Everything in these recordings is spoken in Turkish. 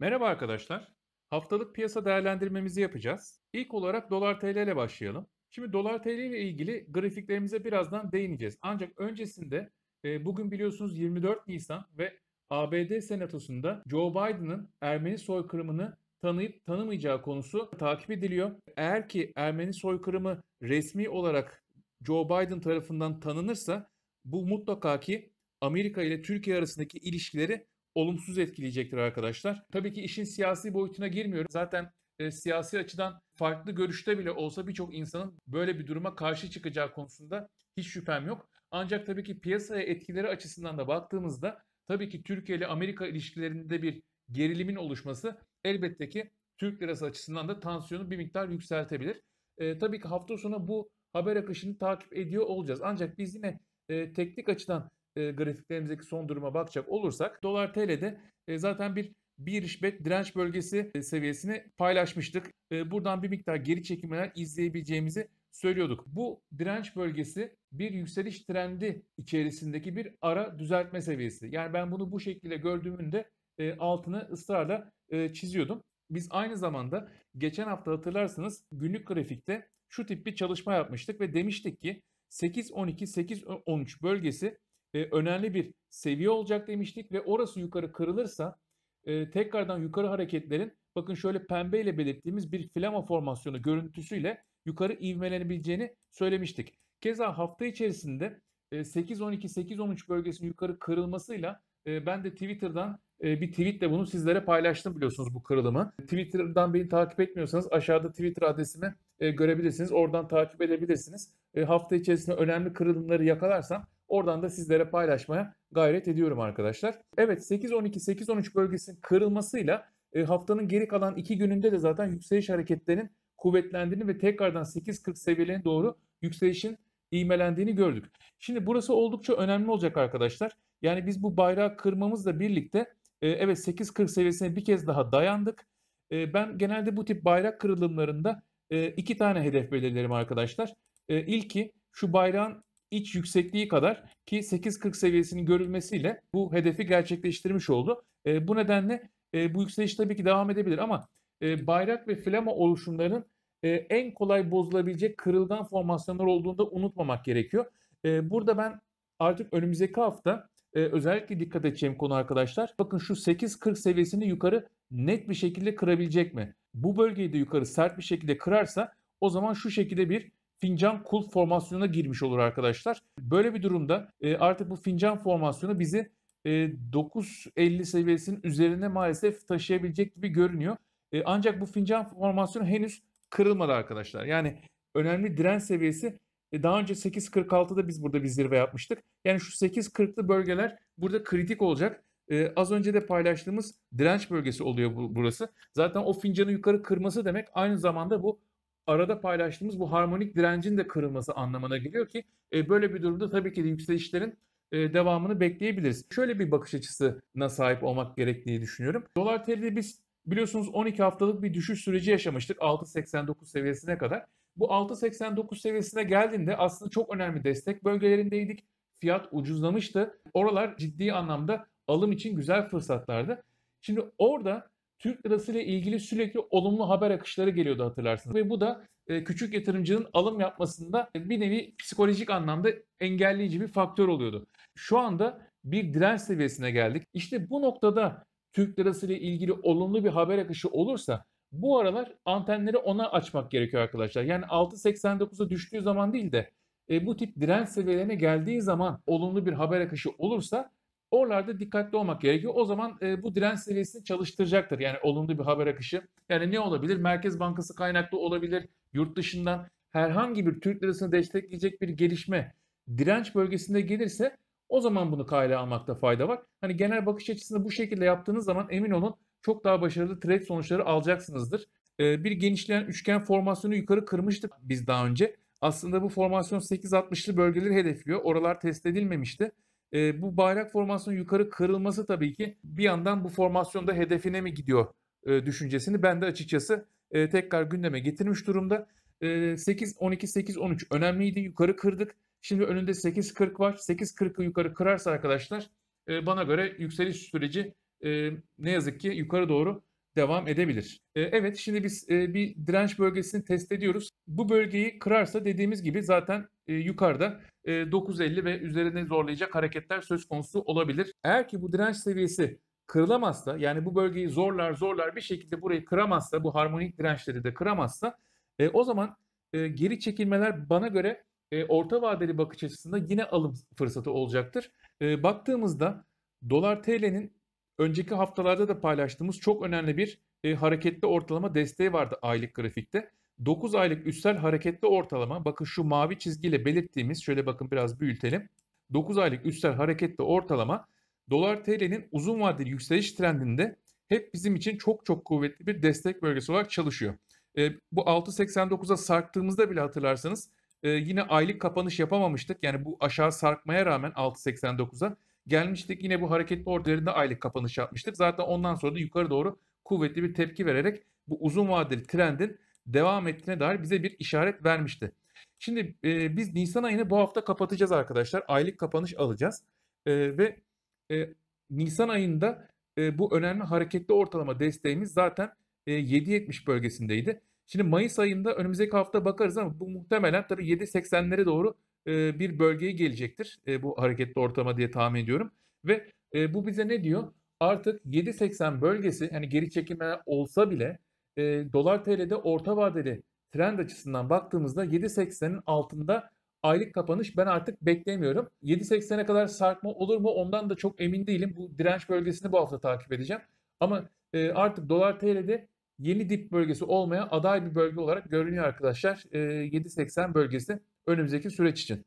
arkadaşlar. Haftalık piyasa değerlendirmemizi yapacağız. İlk olarak dolar TL ile başlayalım. Şimdi dolar TL ile ilgili grafiklerimize birazdan değineceğiz. Ancak öncesinde e, bugün biliyorsunuz 24 Nisan ve ABD Senatosu'nda Joe Biden'ın Ermeni soykırımını tanıyıp tanımayacağı konusu takip ediliyor. Eğer ki Ermeni soykırımı resmi olarak Joe Biden tarafından tanınırsa bu mutlaka ki Amerika ile Türkiye arasındaki ilişkileri olumsuz etkileyecektir arkadaşlar. Tabii ki işin siyasi boyutuna girmiyorum. Zaten e, siyasi açıdan farklı görüşte bile olsa birçok insanın böyle bir duruma karşı çıkacağı konusunda hiç şüphem yok. Ancak tabii ki piyasaya etkileri açısından da baktığımızda tabii ki Türkiye ile Amerika ilişkilerinde bir gerilimin oluşması elbette ki Türk lirası açısından da tansiyonu bir miktar yükseltebilir. E, tabii ki hafta sonu bu haber akışını takip ediyor olacağız. Ancak biz yine e, teknik açıdan e, grafiklerimizdeki son duruma bakacak olursak dolar TL'de e, zaten bir bir işbet direnç bölgesi e, seviyesini paylaşmıştık. E, buradan bir miktar geri çekimler izleyebileceğimizi söylüyorduk. Bu direnç bölgesi bir yükseliş trendi içerisindeki bir ara düzeltme seviyesi. Yani ben bunu bu şekilde gördüğümünde e, altını ısrarla e, çiziyordum. Biz aynı zamanda geçen hafta hatırlarsınız günlük grafikte şu tip bir çalışma yapmıştık ve demiştik ki 8-12-8-13 bölgesi e, önemli bir seviye olacak demiştik ve orası yukarı kırılırsa e, tekrardan yukarı hareketlerin bakın şöyle pembe ile belirttiğimiz bir flama formasyonu görüntüsüyle yukarı ivmelenebileceğini söylemiştik. Keza hafta içerisinde e, 8-12-8-13 bölgesinin yukarı kırılmasıyla e, ben de Twitter'dan e, bir tweetle bunu sizlere paylaştım biliyorsunuz bu kırılımı. Twitter'dan beni takip etmiyorsanız aşağıda Twitter adresimi e, görebilirsiniz. Oradan takip edebilirsiniz. E, hafta içerisinde önemli kırılımları yakalarsam oradan da sizlere paylaşmaya gayret ediyorum arkadaşlar. Evet 8-12-8-13 bölgesinin kırılmasıyla e, haftanın geri kalan iki gününde de zaten yükseliş hareketlerinin kuvvetlendiğini ve tekrardan 8.40 seviyelerine doğru yükselişin ivmelendiğini gördük. Şimdi burası oldukça önemli olacak arkadaşlar. Yani biz bu bayrağı kırmamızla birlikte e, evet 8.40 seviyesine bir kez daha dayandık. E, ben genelde bu tip bayrak kırılımlarında e, iki tane hedef belirlerim arkadaşlar. E, ilki şu bayrağın iç yüksekliği kadar ki 8.40 seviyesinin görülmesiyle bu hedefi gerçekleştirmiş oldu. E, bu nedenle e, bu yükseliş tabii ki devam edebilir ama e, bayrak ve flama oluşumlarının e, en kolay bozulabilecek kırılgan formasyonlar olduğunu da unutmamak gerekiyor. E, burada ben artık önümüzdeki hafta e, özellikle dikkat edeceğim konu arkadaşlar. Bakın şu 8.40 seviyesini yukarı net bir şekilde kırabilecek mi? Bu bölgeyi de yukarı sert bir şekilde kırarsa o zaman şu şekilde bir fincan kulp formasyonuna girmiş olur arkadaşlar. Böyle bir durumda e, artık bu fincan formasyonu bizi e, 9.50 seviyesinin üzerine maalesef taşıyabilecek gibi görünüyor. E, ancak bu fincan formasyonu henüz kırılmadı arkadaşlar. Yani önemli direnç seviyesi e, daha önce 8.46'da biz burada bir zirve yapmıştık. Yani şu 8.40'lı bölgeler burada kritik olacak. Ee, az önce de paylaştığımız direnç bölgesi oluyor bu, burası. Zaten o fincanı yukarı kırması demek aynı zamanda bu arada paylaştığımız bu harmonik direncin de kırılması anlamına geliyor ki e, böyle bir durumda tabii ki de yükselişlerin e, devamını bekleyebiliriz. Şöyle bir bakış açısına sahip olmak gerektiğini düşünüyorum. Dolar TL'de biz biliyorsunuz 12 haftalık bir düşüş süreci yaşamıştık 6.89 seviyesine kadar. Bu 6.89 seviyesine geldiğinde aslında çok önemli destek bölgelerindeydik. Fiyat ucuzlamıştı. Oralar ciddi anlamda alım için güzel fırsatlardı. Şimdi orada Türk lirası ile ilgili sürekli olumlu haber akışları geliyordu hatırlarsınız. Ve bu da e, küçük yatırımcının alım yapmasında bir nevi psikolojik anlamda engelleyici bir faktör oluyordu. Şu anda bir direnç seviyesine geldik. İşte bu noktada Türk lirası ile ilgili olumlu bir haber akışı olursa bu aralar antenleri ona açmak gerekiyor arkadaşlar. Yani 6.89'a düştüğü zaman değil de e, bu tip direnç seviyelerine geldiği zaman olumlu bir haber akışı olursa oralarda dikkatli olmak gerekiyor. O zaman e, bu direnç seviyesini çalıştıracaktır. Yani olumlu bir haber akışı. Yani ne olabilir? Merkez Bankası kaynaklı olabilir. Yurt dışından herhangi bir Türk lirasını destekleyecek bir gelişme direnç bölgesinde gelirse o zaman bunu kayla almakta fayda var. Hani genel bakış açısını bu şekilde yaptığınız zaman emin olun çok daha başarılı trade sonuçları alacaksınızdır. Ee, bir genişleyen üçgen formasyonu yukarı kırmıştık biz daha önce. Aslında bu formasyon 8.60'lı bölgeleri hedefliyor. Oralar test edilmemişti. Ee, bu bayrak formasyonu yukarı kırılması tabii ki bir yandan bu formasyonda hedefine mi gidiyor e, düşüncesini ben de açıkçası e, tekrar gündeme getirmiş durumda. E, 8 12 8 13 önemliydi. Yukarı kırdık. Şimdi önünde 8.40 var. 8.40'ı yukarı kırarsa arkadaşlar e, bana göre yükseliş süreci e, ne yazık ki yukarı doğru devam edebilir. E, evet şimdi biz e, bir direnç bölgesini test ediyoruz. Bu bölgeyi kırarsa dediğimiz gibi zaten e, yukarıda e, 9.50 ve üzerine zorlayacak hareketler söz konusu olabilir. Eğer ki bu direnç seviyesi kırılamazsa yani bu bölgeyi zorlar zorlar bir şekilde burayı kıramazsa bu harmonik dirençleri de kıramazsa e, o zaman e, geri çekilmeler bana göre e, orta vadeli bakış açısında yine alım fırsatı olacaktır. E, baktığımızda dolar TL'nin önceki haftalarda da paylaştığımız çok önemli bir e, hareketli ortalama desteği vardı aylık grafikte. 9 aylık üstel hareketli ortalama bakın şu mavi çizgiyle belirttiğimiz şöyle bakın biraz büyütelim. 9 aylık üstel hareketli ortalama dolar TL'nin uzun vadeli yükseliş trendinde hep bizim için çok çok kuvvetli bir destek bölgesi olarak çalışıyor. E, bu 6.89'a sarktığımızda bile hatırlarsanız e, yine aylık kapanış yapamamıştık. Yani bu aşağı sarkmaya rağmen 6.89'a gelmiştik. Yine bu hareketli orderinde aylık kapanış yapmıştık. Zaten ondan sonra da yukarı doğru kuvvetli bir tepki vererek bu uzun vadeli trendin devam ettiğine dair bize bir işaret vermişti. Şimdi e, biz Nisan ayını bu hafta kapatacağız arkadaşlar. Aylık kapanış alacağız. E, ve e, Nisan ayında e, bu önemli hareketli ortalama desteğimiz zaten e, 7.70 bölgesindeydi. Şimdi Mayıs ayında önümüzdeki hafta bakarız ama bu muhtemelen tabii 7.80'lere doğru e, bir bölgeye gelecektir. E, bu hareketli ortalama diye tahmin ediyorum. Ve e, bu bize ne diyor? Artık 7.80 bölgesi hani geri çekilme olsa bile e, dolar TL'de orta vadeli trend açısından baktığımızda 7.80'in altında aylık kapanış ben artık beklemiyorum. 7.80'e kadar sarkma olur mu ondan da çok emin değilim. Bu direnç bölgesini bu hafta takip edeceğim. Ama e, artık dolar TL'de yeni dip bölgesi olmaya aday bir bölge olarak görünüyor arkadaşlar. E, 7.80 bölgesi önümüzdeki süreç için.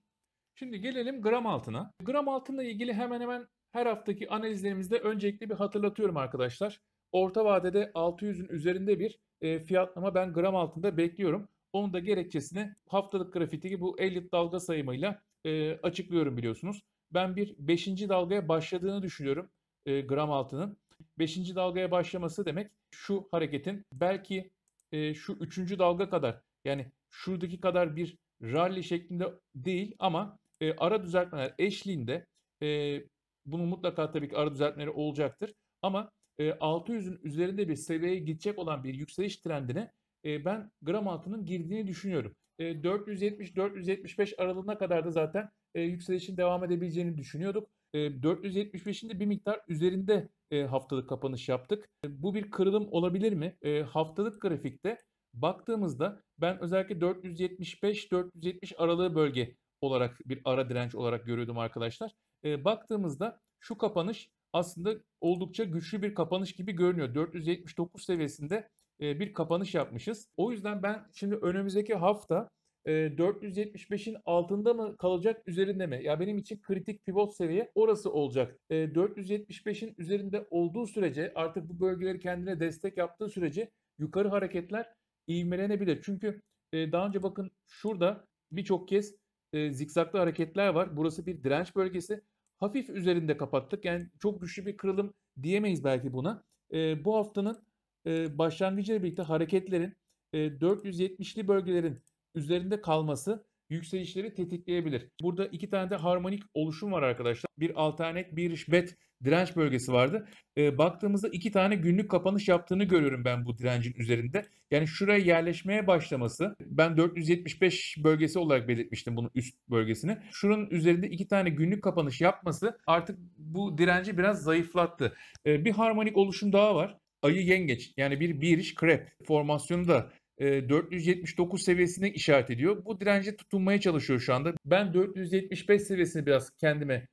Şimdi gelelim gram altına. Gram altınla ilgili hemen hemen her haftaki analizlerimizde öncelikle bir hatırlatıyorum arkadaşlar. Orta vadede 600'ün üzerinde bir e, fiyatlama ben gram altında bekliyorum. Onun da gerekçesini haftalık grafikteki bu Elliott dalga sayımıyla e, açıklıyorum biliyorsunuz. Ben bir 5. dalgaya başladığını düşünüyorum e, gram altının. 5. dalgaya başlaması demek şu hareketin belki e, şu 3. dalga kadar yani şuradaki kadar bir rally şeklinde değil ama e, ara düzeltmeler eşliğinde e, bunun mutlaka tabii ki ara düzeltmeleri olacaktır. Ama e, 600'ün üzerinde bir seviyeye gidecek olan bir yükseliş trendine ben gram altının girdiğini düşünüyorum. E, 470-475 aralığına kadar da zaten yükselişin devam edebileceğini düşünüyorduk. E, 475'in de bir miktar üzerinde haftalık kapanış yaptık. Bu bir kırılım olabilir mi? Haftalık grafikte baktığımızda ben özellikle 475-470 aralığı bölge olarak bir ara direnç olarak görüyordum arkadaşlar. Baktığımızda şu kapanış aslında oldukça güçlü bir kapanış gibi görünüyor. 479 seviyesinde e, bir kapanış yapmışız. O yüzden ben şimdi önümüzdeki hafta e, 475'in altında mı kalacak üzerinde mi? Ya benim için kritik pivot seviye orası olacak. E, 475'in üzerinde olduğu sürece artık bu bölgeleri kendine destek yaptığı sürece yukarı hareketler ivmelenebilir. Çünkü e, daha önce bakın şurada birçok kez e, zikzaklı hareketler var. Burası bir direnç bölgesi. Hafif üzerinde kapattık. Yani çok güçlü bir kırılım diyemeyiz belki buna. E, bu haftanın e, başlangıcıyla birlikte hareketlerin e, 470'li bölgelerin üzerinde kalması yükselişleri tetikleyebilir. Burada iki tane de harmonik oluşum var arkadaşlar. Bir alternet, bir bet direnç bölgesi vardı. E, baktığımızda iki tane günlük kapanış yaptığını görüyorum ben bu direncin üzerinde. Yani şuraya yerleşmeye başlaması ben 475 bölgesi olarak belirtmiştim bunun üst bölgesini. Şunun üzerinde iki tane günlük kapanış yapması artık bu direnci biraz zayıflattı. E, bir harmonik oluşum daha var. Ayı yengeç yani bir bir krep formasyonu da 479 seviyesine işaret ediyor. Bu dirence tutunmaya çalışıyor şu anda. Ben 475 seviyesini biraz kendime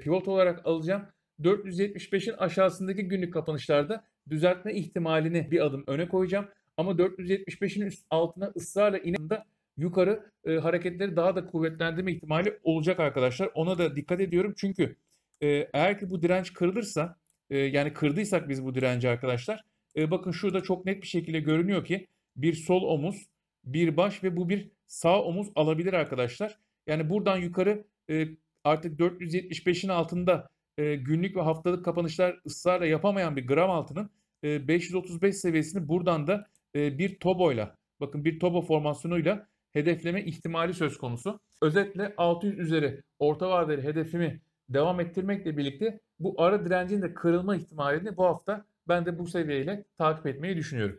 pivot olarak alacağım. 475'in aşağısındaki günlük kapanışlarda düzeltme ihtimalini bir adım öne koyacağım. Ama 475'in üst altına ısrarla inanda yukarı e, hareketleri daha da kuvvetlendirme ihtimali olacak arkadaşlar. Ona da dikkat ediyorum çünkü e, eğer ki bu direnç kırılırsa e, yani kırdıysak biz bu direnci arkadaşlar e, bakın şurada çok net bir şekilde görünüyor ki bir sol omuz, bir baş ve bu bir sağ omuz alabilir arkadaşlar. Yani buradan yukarı e, artık 475'in altında e, günlük ve haftalık kapanışlar ısrarla yapamayan bir gram altının e, 535 seviyesini buradan da e, bir toboyla bakın bir tobo formasyonuyla hedefleme ihtimali söz konusu. Özetle 600 üzeri orta vadeli hedefimi devam ettirmekle birlikte bu ara direncin de kırılma ihtimalini bu hafta ben de bu seviyeyle takip etmeyi düşünüyorum.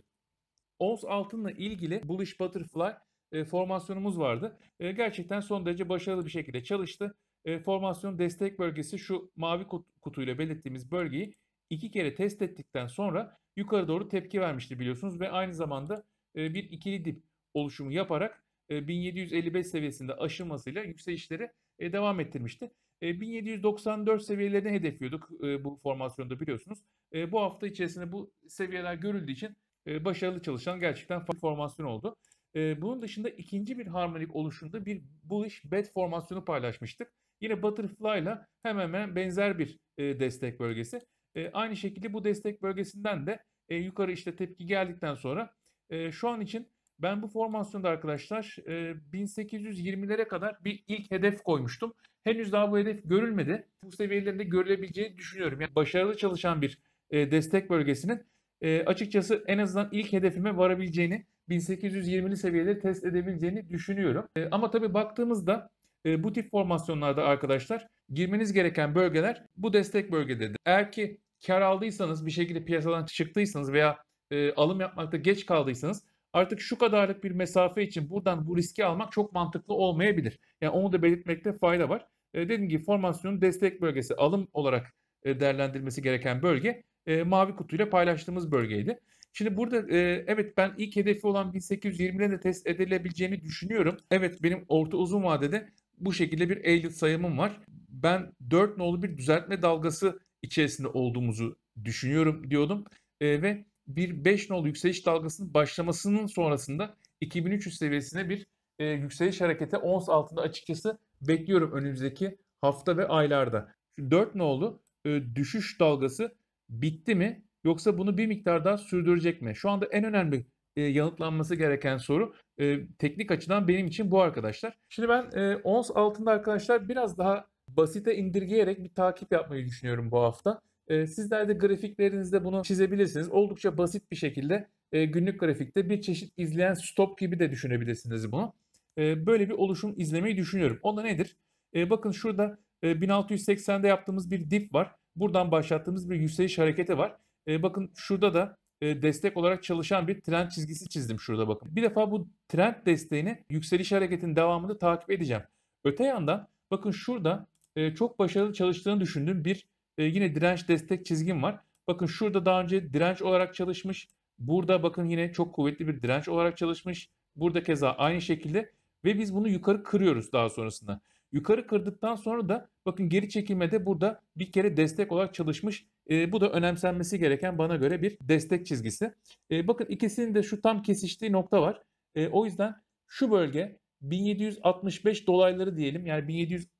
Ons altınla ilgili Bullish Butterfly e, formasyonumuz vardı. E, gerçekten son derece başarılı bir şekilde çalıştı. E, formasyon destek bölgesi şu mavi kutuyla belirttiğimiz bölgeyi iki kere test ettikten sonra yukarı doğru tepki vermişti biliyorsunuz ve aynı zamanda e, bir ikili dip oluşumu yaparak e, 1755 seviyesinde aşılmasıyla yükselişleri e, devam ettirmişti. E, 1794 seviyelerini hedefliyorduk e, bu formasyonda biliyorsunuz. E, bu hafta içerisinde bu seviyeler görüldüğü için e, başarılı çalışan gerçekten farklı formasyon oldu. E, bunun dışında ikinci bir harmonik oluşumda bir bullish bet formasyonu paylaşmıştık. Yine Butterfly ile hemen hemen benzer bir e, destek bölgesi. E, aynı şekilde bu destek bölgesinden de e, yukarı işte tepki geldikten sonra e, şu an için ben bu formasyonda arkadaşlar e, 1820'lere kadar bir ilk hedef koymuştum. Henüz daha bu hedef görülmedi. Bu seviyelerinde görülebileceğini düşünüyorum. Yani başarılı çalışan bir e, destek bölgesinin e, açıkçası en azından ilk hedefime varabileceğini 1820'li seviyeleri test edebileceğini düşünüyorum. E, ama tabii baktığımızda e, bu tip formasyonlarda arkadaşlar girmeniz gereken bölgeler bu destek bölgededir. Eğer ki kar aldıysanız bir şekilde piyasadan çıktıysanız veya e, alım yapmakta geç kaldıysanız artık şu kadarlık bir mesafe için buradan bu riski almak çok mantıklı olmayabilir. Yani onu da belirtmekte fayda var. E, dediğim gibi formasyonun destek bölgesi alım olarak e, değerlendirilmesi gereken bölge e, mavi kutuyla paylaştığımız bölgeydi. Şimdi burada e, evet ben ilk hedefi olan 1820'lerin de test edilebileceğini düşünüyorum. Evet benim orta uzun vadede bu şekilde bir Elliott sayımım var. Ben 4 nolu bir düzeltme dalgası içerisinde olduğumuzu düşünüyorum diyordum. E, ve bir 5 nolu yükseliş dalgasının başlamasının sonrasında 2300 seviyesine bir e, yükseliş hareketi ons altında açıkçası bekliyorum önümüzdeki hafta ve aylarda. Şu 4 nolu e, düşüş dalgası bitti mi yoksa bunu bir miktar daha sürdürecek mi? Şu anda en önemli e, yanıtlanması gereken soru e, teknik açıdan benim için bu arkadaşlar. Şimdi ben e, ons altında arkadaşlar biraz daha basite indirgeyerek bir takip yapmayı düşünüyorum bu hafta. E, sizler de grafiklerinizde bunu çizebilirsiniz. Oldukça basit bir şekilde e, günlük grafikte bir çeşit izleyen stop gibi de düşünebilirsiniz bunu. E, böyle bir oluşum izlemeyi düşünüyorum. O da nedir? E, bakın şurada e, 1680'de yaptığımız bir dip var. Buradan başlattığımız bir yükseliş hareketi var. E, bakın şurada da e, destek olarak çalışan bir trend çizgisi çizdim şurada bakın. Bir defa bu trend desteğini yükseliş hareketinin devamını takip edeceğim. Öte yandan bakın şurada e, çok başarılı çalıştığını düşündüğüm bir e, yine direnç destek çizgim var. Bakın şurada daha önce direnç olarak çalışmış. Burada bakın yine çok kuvvetli bir direnç olarak çalışmış. Burada keza aynı şekilde ve biz bunu yukarı kırıyoruz daha sonrasında. Yukarı kırdıktan sonra da bakın geri çekilmede burada bir kere destek olarak çalışmış. E, bu da önemsenmesi gereken bana göre bir destek çizgisi. E, bakın ikisinin de şu tam kesiştiği nokta var. E, o yüzden şu bölge 1765 dolayları diyelim yani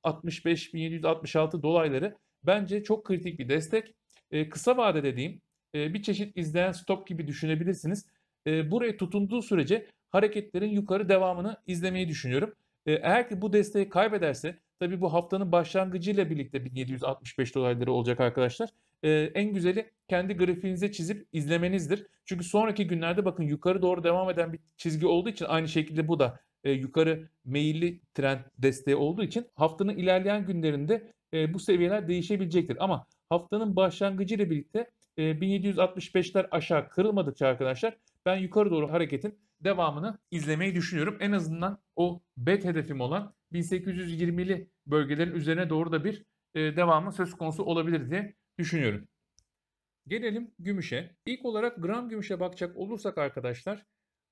1765-1766 dolayları bence çok kritik bir destek. E, kısa vade dediğim e, bir çeşit izleyen stop gibi düşünebilirsiniz. E, buraya tutunduğu sürece hareketlerin yukarı devamını izlemeyi düşünüyorum. Eğer ki bu desteği kaybederse tabii bu haftanın başlangıcıyla birlikte 1765 dolayları olacak arkadaşlar. E, en güzeli kendi grafiğinize çizip izlemenizdir. Çünkü sonraki günlerde bakın yukarı doğru devam eden bir çizgi olduğu için aynı şekilde bu da e, yukarı meyilli trend desteği olduğu için haftanın ilerleyen günlerinde e, bu seviyeler değişebilecektir. Ama haftanın başlangıcı ile birlikte e, 1765'ler aşağı kırılmadıkça arkadaşlar ben yukarı doğru hareketin devamını izlemeyi düşünüyorum. En azından o bet hedefim olan 1820'li bölgelerin üzerine doğru da bir e, devamı söz konusu olabilir diye düşünüyorum. Gelelim gümüşe. İlk olarak gram gümüşe bakacak olursak arkadaşlar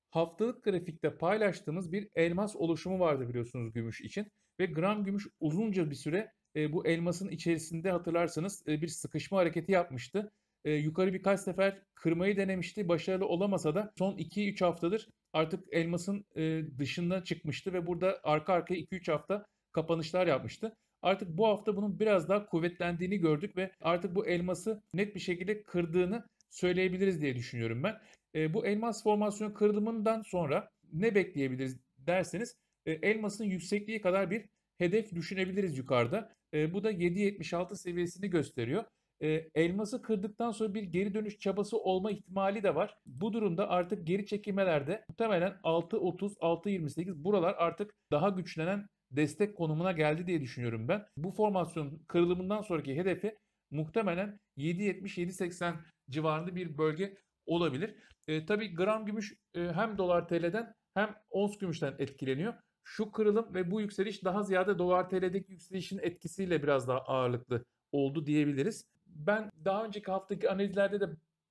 haftalık grafikte paylaştığımız bir elmas oluşumu vardı biliyorsunuz gümüş için. Ve gram gümüş uzunca bir süre e, bu elmasın içerisinde hatırlarsanız e, bir sıkışma hareketi yapmıştı. E, yukarı birkaç sefer kırmayı denemişti. Başarılı olamasa da son 2-3 haftadır artık elmasın e, dışına çıkmıştı ve burada arka arkaya 2-3 hafta kapanışlar yapmıştı. Artık bu hafta bunun biraz daha kuvvetlendiğini gördük ve artık bu elması net bir şekilde kırdığını söyleyebiliriz diye düşünüyorum ben. E, bu elmas formasyonu kırılımından sonra ne bekleyebiliriz derseniz e, elmasın yüksekliği kadar bir hedef düşünebiliriz yukarıda. E, bu da 7.76 seviyesini gösteriyor. E, elması kırdıktan sonra bir geri dönüş çabası olma ihtimali de var. Bu durumda artık geri çekilmelerde muhtemelen 6.30, 6.28 buralar artık daha güçlenen destek konumuna geldi diye düşünüyorum ben. Bu formasyon kırılımından sonraki hedefi muhtemelen 7.70-7.80 civarında bir bölge olabilir. E, tabii gram gümüş e, hem dolar TL'den hem ons gümüşten etkileniyor. Şu kırılım ve bu yükseliş daha ziyade dolar TL'deki yükselişin etkisiyle biraz daha ağırlıklı oldu diyebiliriz. Ben daha önceki haftaki analizlerde de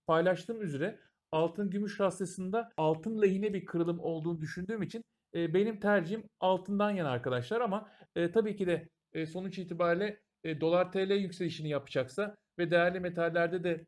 paylaştığım üzere altın gümüş rastlasında altın lehine bir kırılım olduğunu düşündüğüm için e, benim tercihim altından yana arkadaşlar ama e, tabii ki de e, sonuç itibariyle e, dolar TL yükselişini yapacaksa ve değerli metallerde de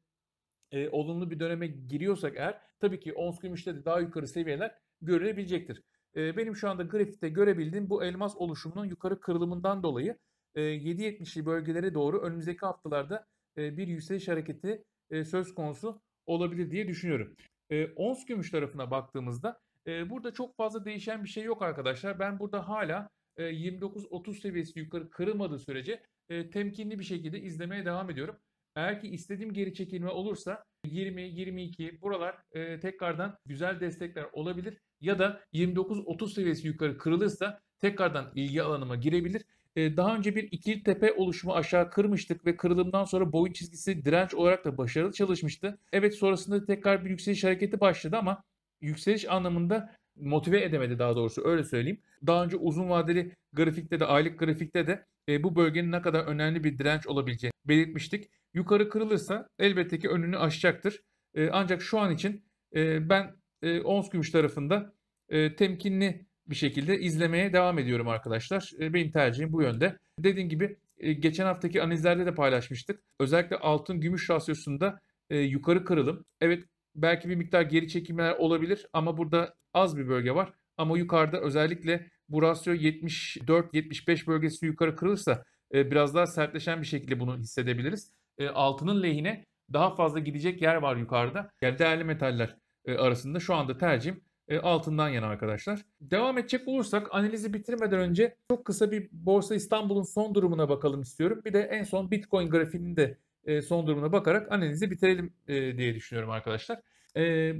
e, olumlu bir döneme giriyorsak eğer tabii ki ons gümüşte de daha yukarı seviyeler görülebilecektir. E, benim şu anda grafikte görebildiğim bu elmas oluşumunun yukarı kırılımından dolayı e, 7.70'li bölgelere doğru önümüzdeki haftalarda bir yükseliş hareketi e, söz konusu olabilir diye düşünüyorum. E, ons gümüş tarafına baktığımızda e, burada çok fazla değişen bir şey yok arkadaşlar. Ben burada hala e, 29-30 seviyesi yukarı kırılmadığı sürece e, temkinli bir şekilde izlemeye devam ediyorum. Eğer ki istediğim geri çekilme olursa 20-22 buralar e, tekrardan güzel destekler olabilir. Ya da 29-30 seviyesi yukarı kırılırsa tekrardan ilgi alanıma girebilir. Daha önce bir ikili tepe oluşumu aşağı kırmıştık ve kırılımdan sonra boyun çizgisi direnç olarak da başarılı çalışmıştı. Evet sonrasında tekrar bir yükseliş hareketi başladı ama yükseliş anlamında motive edemedi daha doğrusu öyle söyleyeyim. Daha önce uzun vadeli grafikte de aylık grafikte de e, bu bölgenin ne kadar önemli bir direnç olabileceğini belirtmiştik. Yukarı kırılırsa elbette ki önünü aşacaktır. E, ancak şu an için e, ben e, ons gümüş tarafında e, temkinli bir şekilde izlemeye devam ediyorum arkadaşlar. E, benim tercihim bu yönde. Dediğim gibi e, geçen haftaki analizlerde de paylaşmıştık. Özellikle altın gümüş rasyosunda e, yukarı kırılım. Evet belki bir miktar geri çekimler olabilir ama burada az bir bölge var. Ama yukarıda özellikle bu rasyo 74-75 bölgesi yukarı kırılırsa biraz daha sertleşen bir şekilde bunu hissedebiliriz. Altının lehine daha fazla gidecek yer var yukarıda. Yani değerli metaller arasında şu anda tercihim e, altından yana arkadaşlar. Devam edecek olursak analizi bitirmeden önce çok kısa bir Borsa İstanbul'un son durumuna bakalım istiyorum. Bir de en son Bitcoin grafiğinin de e, son durumuna bakarak analizi bitirelim e, diye düşünüyorum arkadaşlar.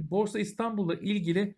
Borsa İstanbul'la ilgili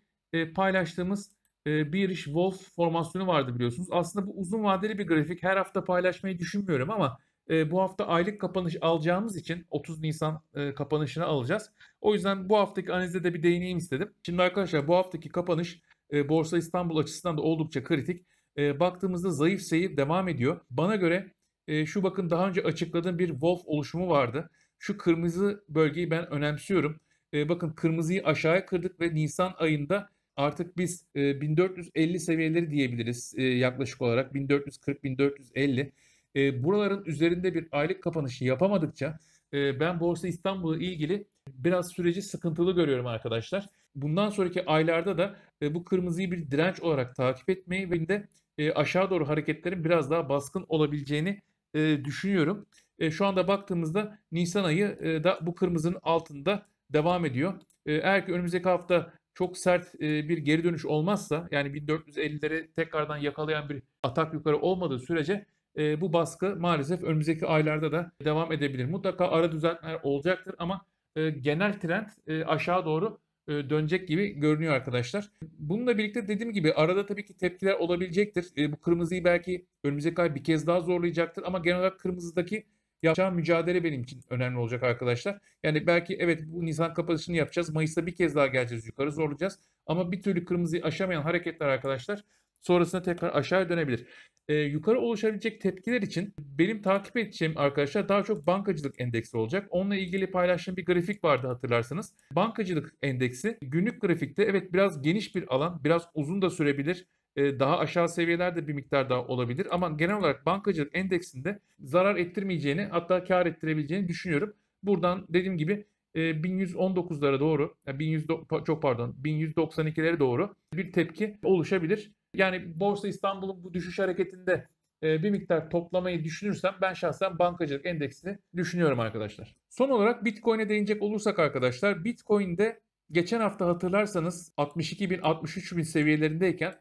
paylaştığımız e, iş Wolf formasyonu vardı biliyorsunuz. Aslında bu uzun vadeli bir grafik. Her hafta paylaşmayı düşünmüyorum ama e, bu hafta aylık kapanış alacağımız için 30 Nisan e, kapanışını alacağız. O yüzden bu haftaki analize de bir değineyim istedim. Şimdi arkadaşlar bu haftaki kapanış e, Borsa İstanbul açısından da oldukça kritik. E, baktığımızda zayıf seyir devam ediyor. Bana göre e, şu bakın daha önce açıkladığım bir Wolf oluşumu vardı. Şu kırmızı bölgeyi ben önemsiyorum. E, bakın kırmızıyı aşağıya kırdık ve Nisan ayında artık biz e, 1450 seviyeleri diyebiliriz e, yaklaşık olarak 1440-1450. E, buraların üzerinde bir aylık kapanışı yapamadıkça e, ben Borsa İstanbul'la ilgili biraz süreci sıkıntılı görüyorum arkadaşlar. Bundan sonraki aylarda da e, bu kırmızıyı bir direnç olarak takip etmeyi ve de e, aşağı doğru hareketlerin biraz daha baskın olabileceğini e, düşünüyorum. E, şu anda baktığımızda Nisan ayı e, da bu kırmızının altında devam ediyor. E, eğer ki önümüzdeki hafta çok sert e, bir geri dönüş olmazsa yani 1450'lere tekrardan yakalayan bir atak yukarı olmadığı sürece e, bu baskı maalesef önümüzdeki aylarda da devam edebilir. Mutlaka ara düzeltmeler olacaktır ama e, genel trend e, aşağı doğru e, dönecek gibi görünüyor arkadaşlar. Bununla birlikte dediğim gibi arada tabii ki tepkiler olabilecektir. E, bu kırmızıyı belki önümüzdeki ay bir kez daha zorlayacaktır ama genel olarak kırmızıdaki yapacağım mücadele benim için önemli olacak arkadaşlar. Yani belki evet bu Nisan kapatışını yapacağız. Mayıs'ta bir kez daha geleceğiz yukarı zorlayacağız. Ama bir türlü kırmızıyı aşamayan hareketler arkadaşlar sonrasında tekrar aşağı dönebilir. Ee, yukarı oluşabilecek tepkiler için benim takip edeceğim arkadaşlar daha çok bankacılık endeksi olacak. Onunla ilgili paylaştığım bir grafik vardı hatırlarsanız. Bankacılık endeksi günlük grafikte evet biraz geniş bir alan, biraz uzun da sürebilir daha aşağı seviyelerde bir miktar daha olabilir. Ama genel olarak bankacılık endeksinde zarar ettirmeyeceğini hatta kar ettirebileceğini düşünüyorum. Buradan dediğim gibi 1119'lara doğru, 1100 çok pardon 1192'lere doğru bir tepki oluşabilir. Yani Borsa İstanbul'un bu düşüş hareketinde bir miktar toplamayı düşünürsem ben şahsen bankacılık endeksini düşünüyorum arkadaşlar. Son olarak Bitcoin'e değinecek olursak arkadaşlar Bitcoin'de geçen hafta hatırlarsanız 62 bin 63 bin seviyelerindeyken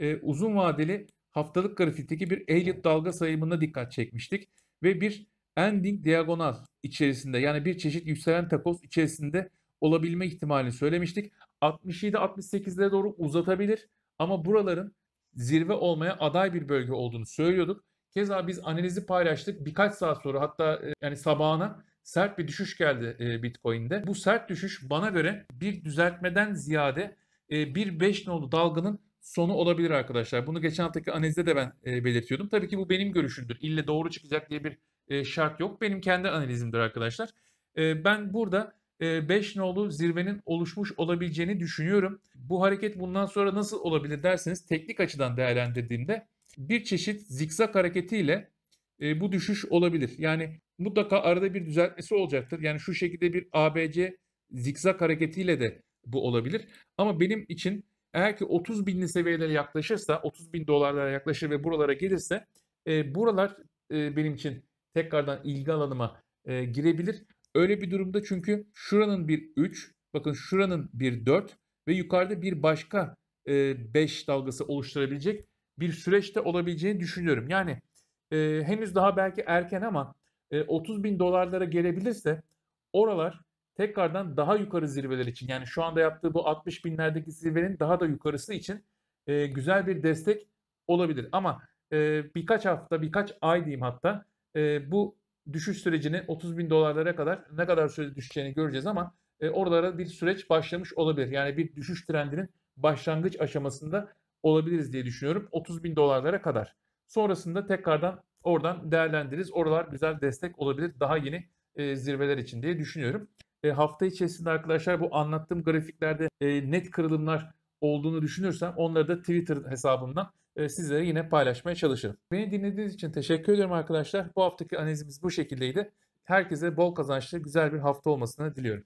e, uzun vadeli haftalık grafikteki bir Elliott dalga sayımına dikkat çekmiştik ve bir ending diagonal içerisinde yani bir çeşit yükselen takoz içerisinde olabilme ihtimalini söylemiştik. 67-68'lere doğru uzatabilir ama buraların zirve olmaya aday bir bölge olduğunu söylüyorduk. Keza biz analizi paylaştık. Birkaç saat sonra hatta yani sabahına sert bir düşüş geldi e, Bitcoin'de. Bu sert düşüş bana göre bir düzeltmeden ziyade e, bir 5 nolu dalganın sonu olabilir arkadaşlar. Bunu geçen haftaki analizde de ben e, belirtiyordum. Tabii ki bu benim görüşümdür. İlle doğru çıkacak diye bir e, şart yok. Benim kendi analizimdir arkadaşlar. E, ben burada 5 nolu zirvenin oluşmuş olabileceğini düşünüyorum. Bu hareket bundan sonra nasıl olabilir derseniz teknik açıdan değerlendirdiğimde bir çeşit zikzak hareketiyle e, bu düşüş olabilir. Yani mutlaka arada bir düzeltmesi olacaktır. Yani şu şekilde bir ABC zikzak hareketiyle de bu olabilir. Ama benim için eğer ki 30 binli seviyelere yaklaşırsa 30 bin dolarlara yaklaşır ve buralara gelirse e, buralar e, benim için tekrardan ilgi alanıma e, girebilir. Öyle bir durumda çünkü şuranın bir 3, bakın şuranın bir 4 ve yukarıda bir başka 5 e, dalgası oluşturabilecek bir süreçte olabileceğini düşünüyorum. Yani e, henüz daha belki erken ama e, 30 bin dolarlara gelebilirse oralar tekrardan daha yukarı zirveler için yani şu anda yaptığı bu 60 binlerdeki zirvenin daha da yukarısı için e, güzel bir destek olabilir. Ama e, birkaç hafta birkaç ay diyeyim hatta e, bu düşüş sürecini 30 bin dolarlara kadar ne kadar sürede düşeceğini göreceğiz ama e, oralara bir süreç başlamış olabilir. Yani bir düşüş trendinin başlangıç aşamasında olabiliriz diye düşünüyorum 30 bin dolarlara kadar. Sonrasında tekrardan oradan değerlendiririz. Oralar güzel destek olabilir daha yeni e, zirveler için diye düşünüyorum. E, hafta içerisinde arkadaşlar bu anlattığım grafiklerde e, net kırılımlar olduğunu düşünürsem onları da Twitter hesabımdan sizlere yine paylaşmaya çalışırım. Beni dinlediğiniz için teşekkür ediyorum arkadaşlar. Bu haftaki analizimiz bu şekildeydi. Herkese bol kazançlı güzel bir hafta olmasını diliyorum.